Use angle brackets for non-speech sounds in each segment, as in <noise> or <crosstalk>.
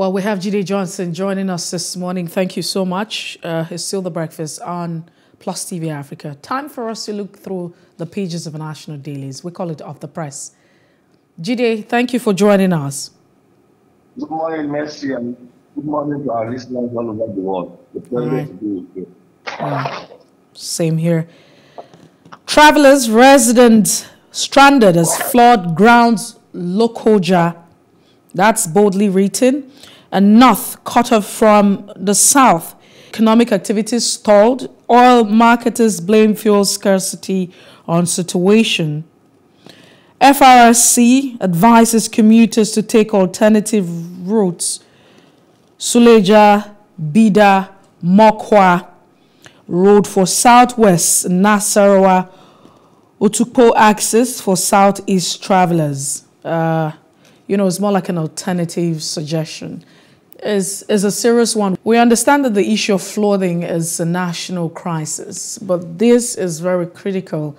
Well, we have Jide Johnson joining us this morning. Thank you so much. Uh, it's still the breakfast on Plus TV Africa. Time for us to look through the pages of national dailies. We call it Off the Press. Jide, thank you for joining us. Good morning, Mercy, and good morning to our listeners all over the world. The pleasure right. to be with you. Yeah. Same here. Travelers, residents stranded as flood grounds Lokoja. That's boldly written. And north cut off from the south. Economic activities stalled. Oil marketers blame fuel scarcity on situation. FRSC advises commuters to take alternative routes. Suleja, Bida, Mokwa Road for Southwest Nasarawa Otukpo access for Southeast travelers. Uh, you know, it's more like an alternative suggestion. Is is a serious one. We understand that the issue of flooding is a national crisis, but this is very critical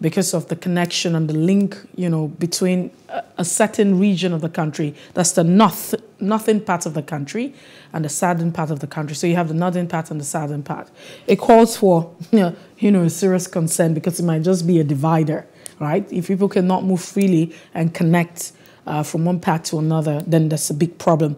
because of the connection and the link, you know, between a, a certain region of the country, that's the north, northern part of the country, and the southern part of the country. So you have the northern part and the southern part. It calls for, <laughs> you know, a serious concern because it might just be a divider, right? If people cannot move freely and connect uh, from one part to another, then that's a big problem.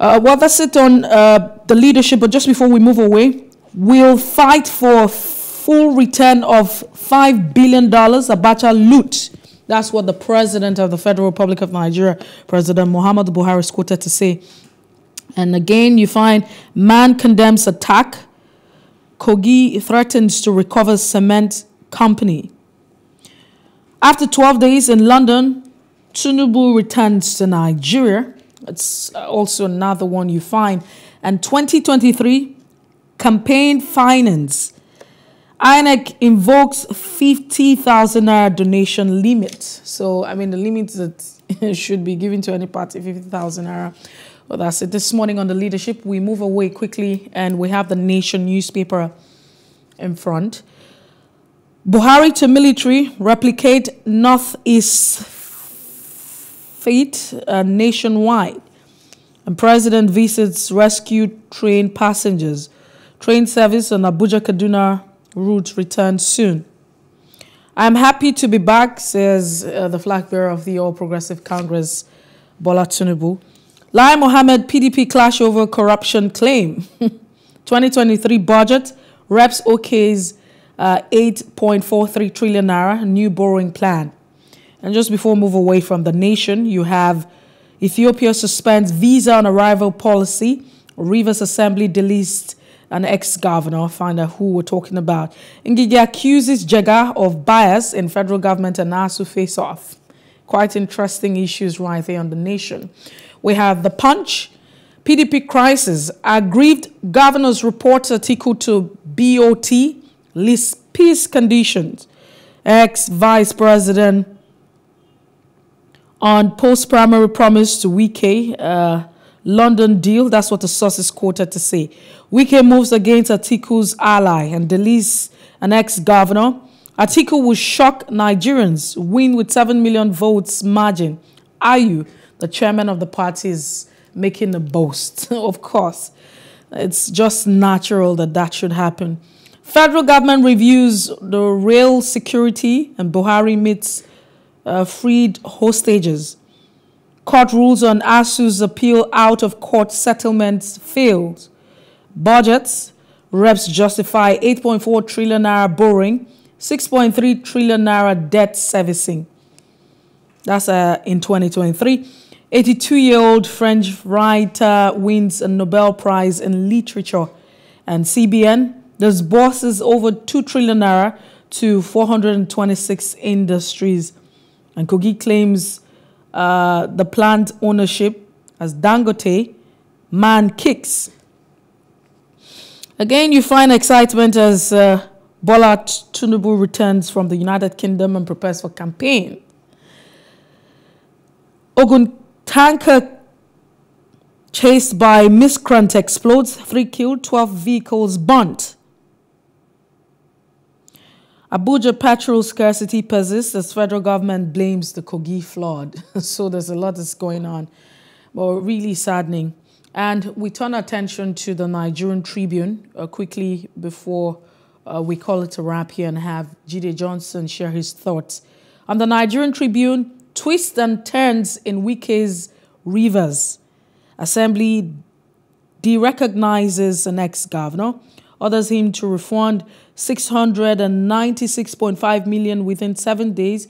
Uh, well, that's it on uh, the leadership. But just before we move away, we'll fight for full return of $5 billion Abacha loot. That's what the president of the Federal Republic of Nigeria, President Muhammadu Buhari, is quoted to say. And again, you find man condemns attack. Kogi threatens to recover cement company. After 12 days in London, Tinubu returns to Nigeria. It's uh, also another one you find. And 2023 campaign finance INEC invokes 50,000 naira donation limit. So, I mean, the limit that <laughs> should be given to any party, 50,000 naira. Well, that's it. This morning on the leadership, we move away quickly and we have the Nation newspaper in front. Buhari to military replicate Northeast fate uh, nationwide. And President visits rescued train passengers. Train service on Abuja Kaduna route returns soon. I'm happy to be back, says uh, the flag bearer of the All Progressive Congress, Bola. Lai Mohammed PDP clash over corruption claim. <laughs> 2023 budget, reps OK's uh, 8.43 trillion naira new borrowing plan. And just before we move away from the nation, you have Ethiopia suspends visa on arrival policy. Rivers Assembly deletes an ex-governor, find out who we're talking about. Ngige accuses Jega of bias in federal government and ASUU face-off. Quite interesting issues right there on the nation. We have the punch, PDP crisis, aggrieved governor's report Atiku to BOT, list peace conditions. Ex-vice president on post-primary promise to Wike, uh, London deal. That's what the source is quoted to say. Wike moves against Atiku's ally and deletes an ex-governor. Atiku will shock Nigerians, win with 7 million votes margin. Ayu, the chairman of the party, is making a boast. <laughs> of course, it's just natural that that should happen. Federal government reviews the rail security and Buhari meets uh, freed hostages. Court rules on ASUU's appeal out of court settlements failed. Budgets, reps justify 8.4 trillion naira borrowing, 6.3 trillion naira debt servicing. That's uh, in 2023. 82-year-old French writer wins a Nobel Prize in Literature. And CBN disburses over 2 trillion naira to 426 industries. And Kogi claims uh, the plant ownership as Dangote, man kicks. Again, you find excitement as uh, Bola Tinubu returns from the United Kingdom and prepares for campaign. Ogun tanker chased by miscreant explodes, three killed, 12 vehicles burnt. Abuja petrol scarcity persists as federal government blames the Kogi flood. <laughs> so there's a lot that's going on. Well, really saddening. And we turn attention to the Nigerian Tribune uh, quickly before uh, we call it a wrap here and have Jide Johnson share his thoughts. On the Nigerian Tribune, twists and turns in Wike's rivers. Assembly derecognizes an ex-governor, orders him to refund 696.5 million within seven days.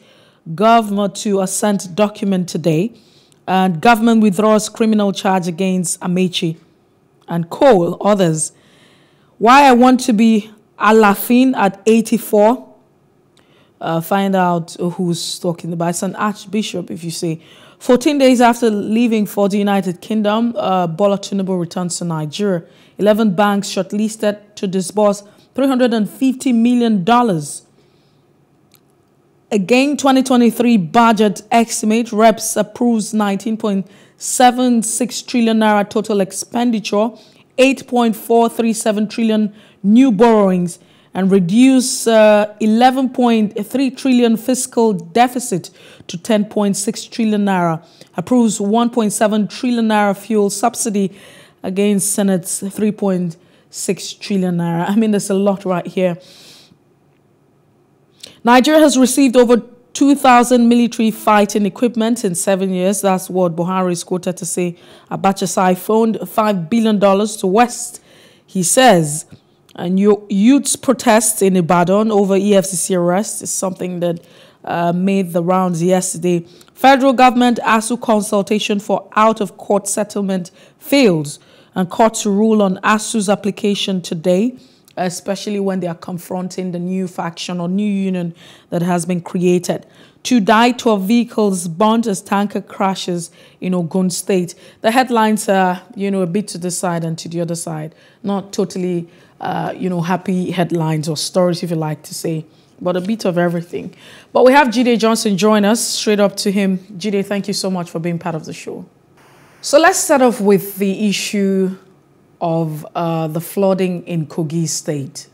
Governor to assent document today. And government withdraws criminal charge against Amaechi and Cole, others. Why I want to be Alaafin at 84. Uh, find out who's talking about. It's an archbishop, if you say. 14 days after leaving for the United Kingdom, uh, Bola Tinubu returns to Nigeria. 11 banks shortlisted to disburse $350 million. Again, 2023 budget estimate reps approves 19.76 trillion naira total expenditure, 8.437 trillion new borrowings, and reduce uh, 11.3 trillion fiscal deficit to 10.6 trillion naira. Approves 1.7 trillion naira fuel subsidy against Senate's 3.6 trillion naira. I mean, there's a lot right here. Nigeria has received over 2,000 military fighting equipment in seven years. That's what Buhari is quoted to say. Abacha siphoned $5 billion to West. He says, and youth's protests in Ibadan over EFCC arrest is something that uh, made the rounds yesterday. Federal government ASUU consultation for out-of-court settlement fails and court to rule on ASUU's application today, especially when they are confronting the new faction or new union that has been created. Two die, 12 vehicles burnt as tanker crashes in Ogun State. The headlines are, you know, a bit to the side and to the other side. Not totally, uh, you know, happy headlines or stories, if you like to say, but a bit of everything. But we have Jide Johnson join us. Straight up to him. Jide, thank you so much for being part of the show. So let's start off with the issue of uh, the flooding in Kogi State.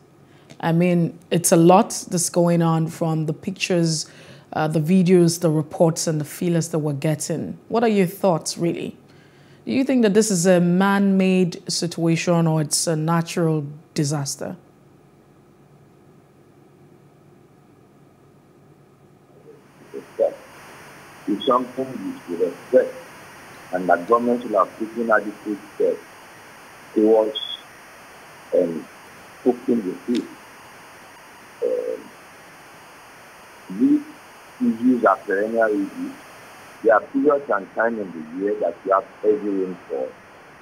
I mean, it's a lot that's going on from the pictures, uh, the videos, the reports, and the feelers that we're getting. What are your thoughts, really? Do you think that this is a man-made situation or it's a natural disaster? It's something you should expect and that government will have taken adequate steps towards um, coping with it. Um, these issues are perennial issues. There are periods and time in the year that you have heavy rainfall,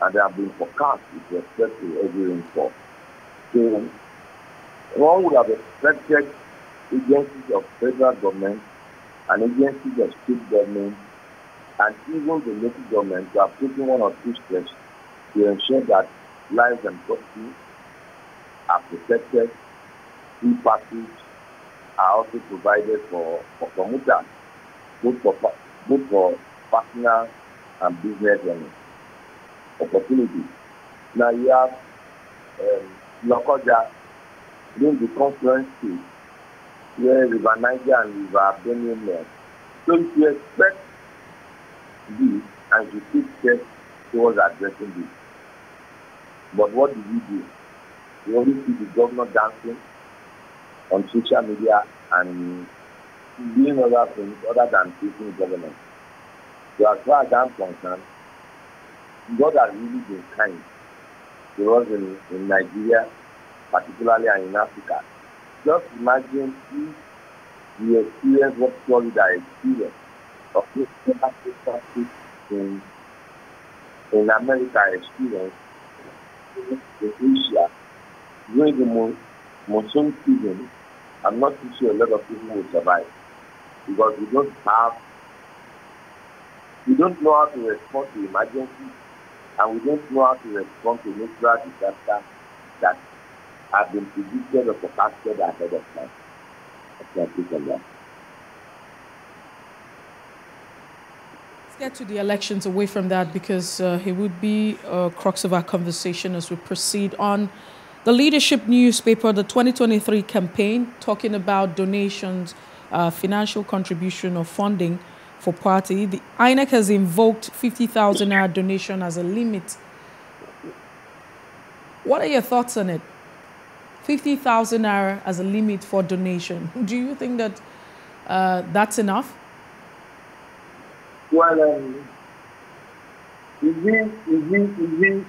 and they have been forecast with respect to heavy rainfall. So, one would have expected agencies of federal government and agencies of state government and even the local government are taking one or two steps to ensure that lives and property are protected, free passage are also provided for, for commuters, both for, both for personal and business and opportunities. Now you have um, Lokoja during the confluence stage where River Niger and River Benue met. So if you expect this and you take steps towards addressing this. But what did we do? We only see the governor dancing on social media and doing other things other than facing government. So as far as I'm concerned, God has really been kind to us in, in Nigeria, particularly and in Africa. Just imagine if we experience what Florida experienced in, in America experience in Asia during the monsoon season, I'm not too sure a lot of people will survive because we don't have, we don't know how to respond to emergencies and we don't know how to respond to natural disasters that have been predicted or forecasted ahead of time. Get to the elections away from that because uh, it would be a crux of our conversation as we proceed on the leadership newspaper, the 2023 campaign, talking about donations, uh, financial contribution or funding for party. The INEC has invoked 50,000 naira donation as a limit. What are your thoughts on it? 50,000 naira as a limit for donation. Do you think that uh, that's enough? Is it, is it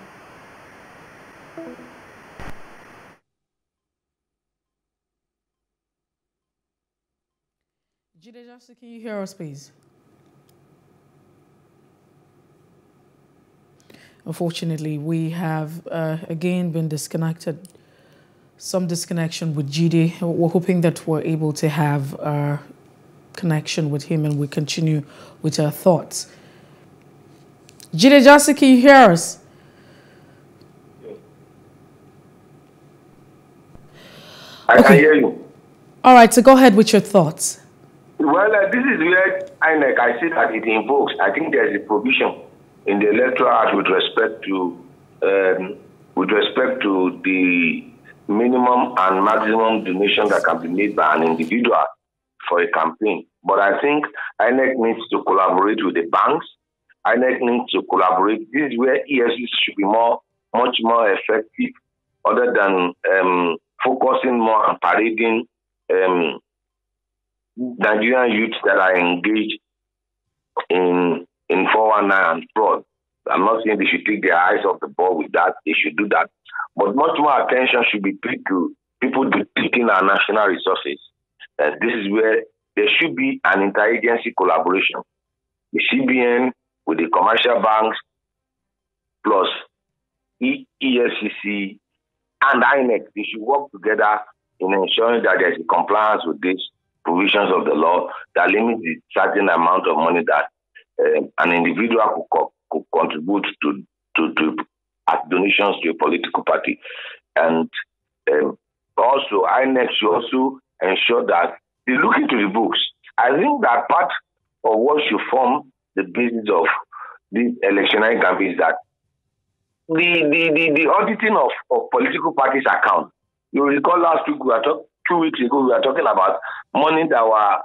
Jide Justin, can you hear us, please? Unfortunately, we have uh, again been disconnected, some disconnection with Jide. We're hoping that we're able to have a connection with him and we continue with our thoughts. Jide can you hear us? I Okay. can hear you. All right, so go ahead with your thoughts. Well, uh, this is where INEC, I see that it invokes, I think there's a provision in the Electoral Act with respect to um, with respect to the minimum and maximum donation that can be made by an individual for a campaign. But I think INEC needs to collaborate with the banks. INEC needs to collaborate. This is where ESG should be more, much more effective, other than um, focusing more on parading um, Nigerian youths that are engaged in in 419 and fraud. I'm not saying they should take their eyes off the ball with that. They should do that. But much more attention should be paid to people depleting our national resources. And this is where there should be an interagency collaboration. The CBN with the commercial banks plus E- EFCC and INEC, they should work together in ensuring that there's a compliance with these provisions of the law that limit the certain amount of money that um, an individual could, co- could contribute to, to, to as donations to a political party. And um, also, INEC should also ensure that they look into the books. I think that part of what should form the basis of this electionary campaign is that the, the, the, the auditing of, of political parties' accounts. You recall last week we were talking two weeks ago we were talking about money that were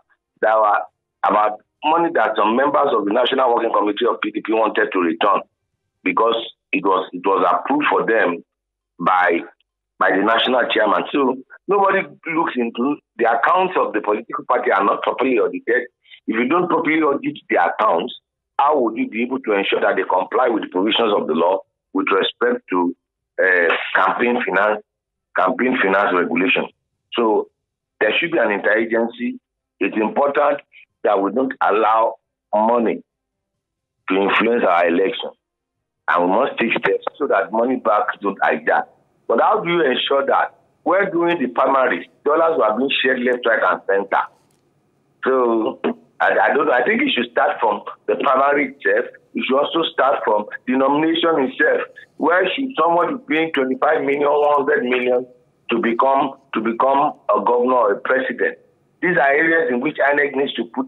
that were about money that some members of the National Working Committee of PDP wanted to return because it was it was approved for them by by the national chairman. So nobody looks into the accounts of the political party are not properly audited. If you don't properly audit the accounts, how would you be able to ensure that they comply with the provisions of the law with respect to uh, campaign finance campaign finance regulation? So there should be an interagency. It's important that we don't allow money to influence our election. And we must take steps so that money backs don't hijack. But how do you ensure that when doing the primaries, dollars were being shared left, right, and center? So I, I don't know. I think it should start from the primary itself. It should also start from the nomination itself. Where should someone paying 25 million, 100 million to become to become a governor or a president? These are areas in which INEC needs to put.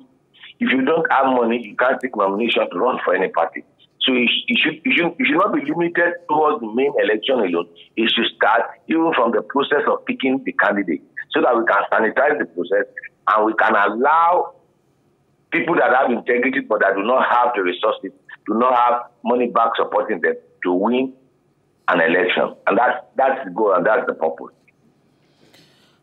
If you don't have money, you can't take nomination to run for any party. So it, should should should not be limited towards the main election alone. It should start even from the process of picking the candidate, so that we can sanitize the process and we can allow people that have integrity but that do not have the resources, do not have money back supporting them to win an election. And that's that's the goal and that's the purpose.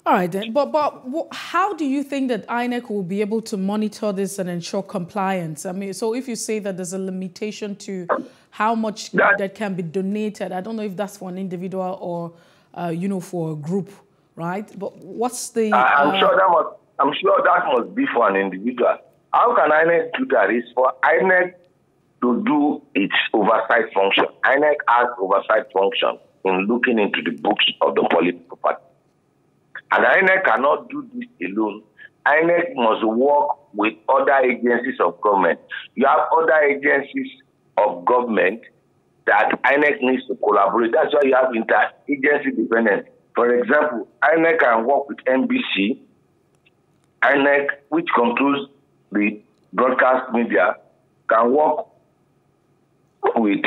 All right, then. But but how do you think that INEC will be able to monitor this and ensure compliance? I mean, so if you say that there's a limitation to how much That- that can be donated, I don't know if that's for an individual or uh, you know for a group, right? But what's the? I'm uh, sure that must I'm sure that must be for an individual. How can INEC do that? It's for INEC to do its oversight function. INEC has oversight function in looking into the books of the political party. And INEC cannot do this alone. INEC must work with other agencies of government. You have other agencies of government that INEC needs to collaborate. That's why you have inter-agency dependence. For example, INEC can work with NBC, INEC, which controls the broadcast media, can work with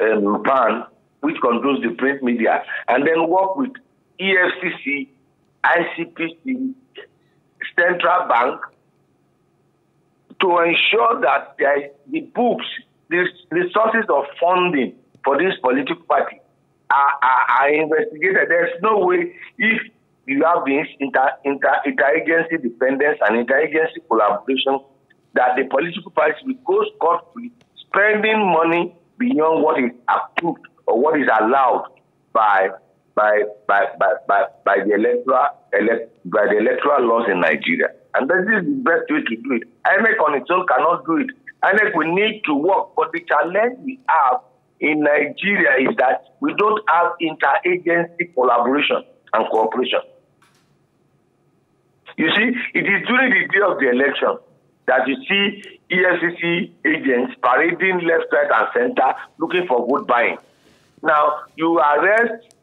um, PAN, which controls the print media, and then work with EFCC, ICPC, Central Bank, to ensure that the books, the, the sources of funding for this political party are, are, are investigated. There's no way if you have this inter, inter, interagency dependence and interagency collaboration that the political parties will go scot free, spending money beyond what is approved or what is allowed by by by by by, by the electoral elect, by the electoral laws in Nigeria. And this is the best way to do it. INEC on its own cannot do it. INEC will need to work, but the challenge we have in Nigeria is that we don't have interagency collaboration and cooperation. You see, it is during the day of the election that you see EFCC agents parading left, right, and center looking for vote buying. Now, you arrest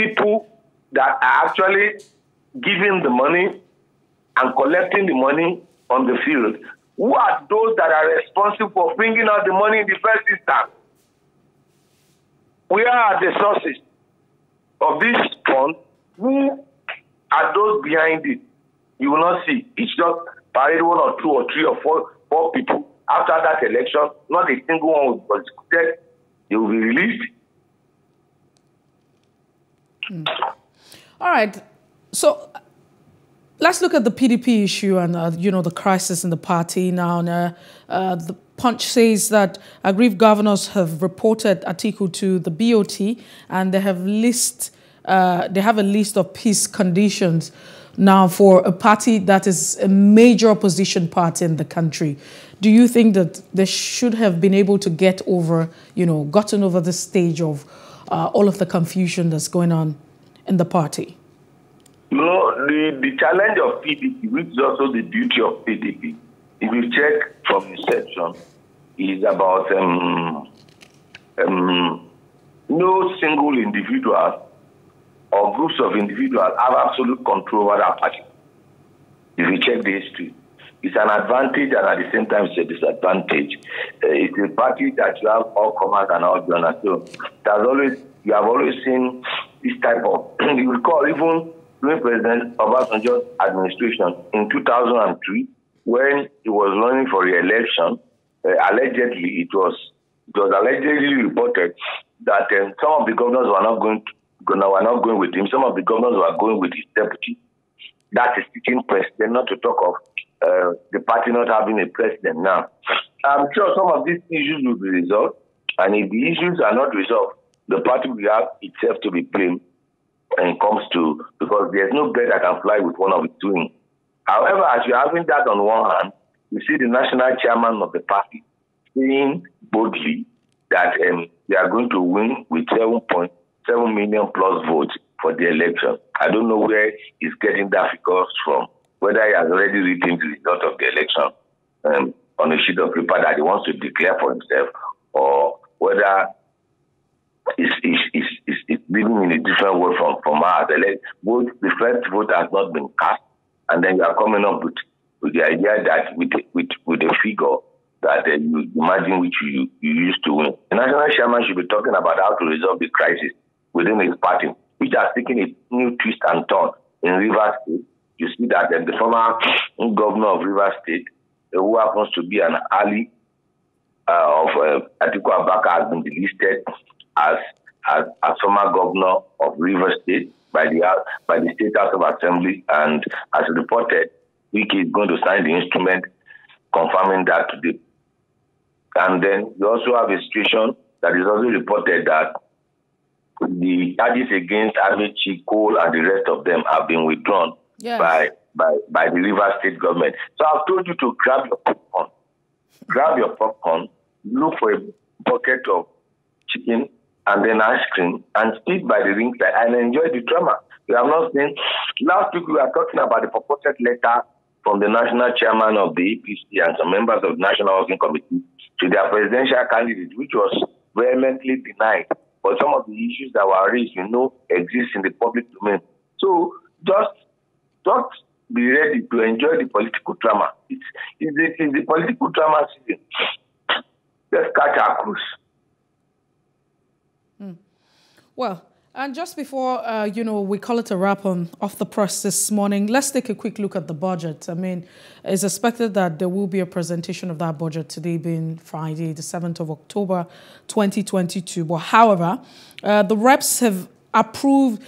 people that are actually giving the money and collecting the money on the field. Who are those that are responsible for bringing out the money in the first instance? Where are the sources of this fund? Who are those behind it? You will not see. It's just parade one or two or three or four four people. After that election, not a single one was prosecuted. They will be released. Mm. All right. So let's look at the PDP issue and uh, you know the crisis in the party now. Uh, uh, the Punch says that aggrieved governors have reported Atiku to the BOT and they have list uh, they have a list of peace conditions now for a party that is a major opposition party in the country. Do you think that they should have been able to get over, you know, gotten over the stage of uh, all of the confusion that's going on in the party? Know, the, the challenge of PDP, which is also the duty of PDP, if you check from inception, is about um, um, no single individual or groups of individuals have absolute control over that party. If you check the history, it's an advantage and at the same time it's a disadvantage. Uh, it's a party that you have all comers and all journals. So there's always you have always seen this type of <clears throat> you recall even during President Obasanjo's administration in 2003 when he was running for re-election, uh, allegedly it was it was allegedly reported that um, some of the governors were not going to were not going with him. Some of the governors were going with his deputy. That is sitting president, not to talk of uh, the party not having a president now. I'm sure some of these issues will be resolved, and if the issues are not resolved, the party will have itself to be blamed when it comes to because there's no bird that can fly with one of its wings. However, as you're having that on one hand, you see the national chairman of the party saying boldly that um, they are going to win with 7.7 million plus votes for the election. I don't know where he's getting that figures from, whether he has already written the result of the election um, on a sheet of paper that he wants to declare for himself, or whether he's, he's, he's living in a different world from, from ours. Both the first vote has not been cast, and then you are coming up with, with the idea that with, with, with a figure that uh, you imagine which you, you used to win. The national chairman should be talking about how to resolve the crisis within his party, which has taken a new twist and turn in Rivers State. You see that uh, the former governor of Rivers State, uh, who happens to be an ally uh, of uh, Atiku Abubakar, has been delisted as, as, as former governor of Rivers State by the by the State House of Assembly, and as reported, Wike is going to sign the instrument confirming that today. And then you also have a situation that is also reported that the charges against Amaechi, Cole, and the rest of them have been withdrawn by, by, by the River State government. So I've told you to grab your popcorn. grab your popcorn, look for a bucket of chicken and then ice cream and sit by the ringside and enjoy the drama. We have not seen. Last week we were talking about the purported letter from the national chairman of the APC and some members of the National Working Committee to their presidential candidate, which was vehemently denied. But some of the issues that were raised, you know, exist in the public domain. So just, just be ready to enjoy the political drama. It's, it's, the, it's the political drama season. Let's catch our cruise. Mm. Well, And just before, uh, you know, we call it a wrap on off the press this morning, let's take a quick look at the budget. I mean, it's expected that there will be a presentation of that budget today being Friday, the 7th of October, 2022. But however, uh, the reps have approved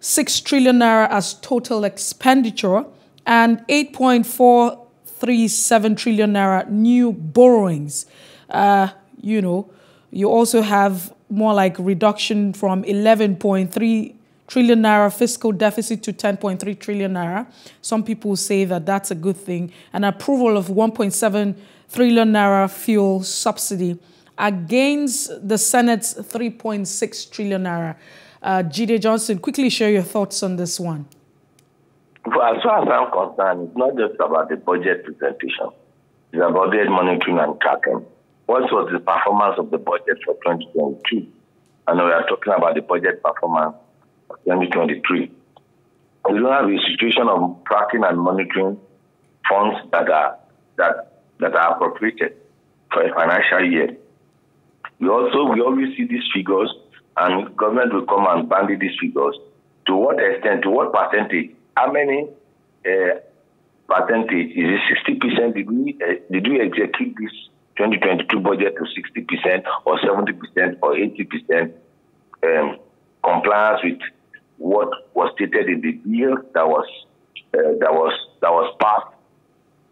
19.76 trillion naira as total expenditure and 8.437 trillion naira new borrowings. Uh, you know, you also have more like reduction from 11.3 trillion naira fiscal deficit to 10.3 trillion naira. Some people say that that's a good thing. An approval of 1.7 trillion naira fuel subsidy against the Senate's 3.6 trillion naira. Uh, Jide Johnson, quickly share your thoughts on this one. Well, as far as I'm concerned, it's not just about the budget presentation. It's about the monitoring and tracking what was the performance of the budget for 2022? And we are talking about the budget performance of 2023. We don't have a situation of tracking and monitoring funds that are that that are appropriated for a financial year. We also we always see these figures, and government will come and bandy these figures. To what extent? To what percentage? How many uh, percentage? Is it sixty percent? Did we uh, did we execute this 2022 budget to 60% or 70% or 80% um, compliance with what was stated in the bill that was uh, that was that was passed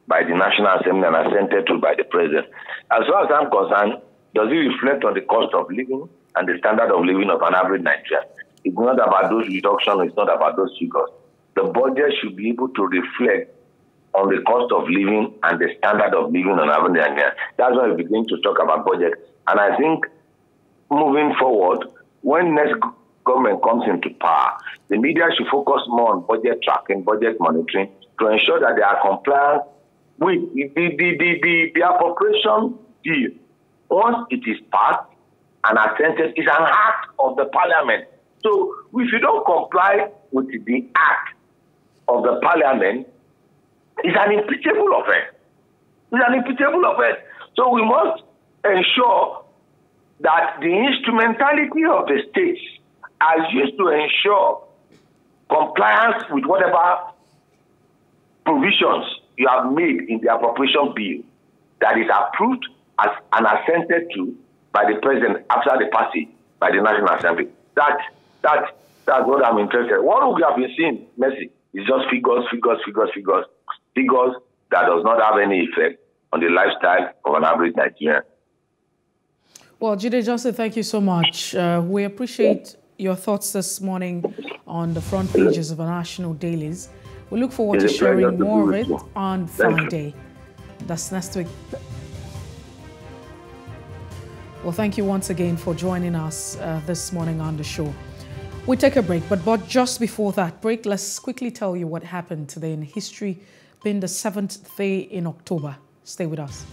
by the National Assembly and assented to by the President. As far as I'm concerned, does it reflect on the cost of living and the standard of living of an average Nigerian? It's not about those reductions, it's not about those figures. The budget should be able to reflect on the cost of living and the standard of living on Nigerian. That's why we begin to talk about budget. And I think moving forward, when next government comes into power, the media should focus more on budget tracking, budget monitoring to ensure that they are compliant with the, the, the, the, the appropriation bill. Once it is passed and assented, it's an act of the parliament. So if you don't comply with the act of the parliament, it's an impeachable offense. It's an impeachable offense. So we must ensure that the instrumentality of the states are used to ensure compliance with whatever provisions you have made in the appropriation bill that is approved as and assented to by the president after the passage by the National Assembly. That that that's what I'm interested. In. What we have been seeing, Mercy, is just figures, figures, figures, figures figures that does not have any effect on the lifestyle of an average Nigerian. Well, Jide Johnson, thank you so much. Uh, we appreciate your thoughts this morning on the front pages of our national dailies. We look forward it's to sharing more of it on Friday. That's next week. Well, thank you once again for joining us uh, this morning on the show. We take a break, but, but just before that break, let's quickly tell you what happened today in history being the seventh day in October. Stay with us.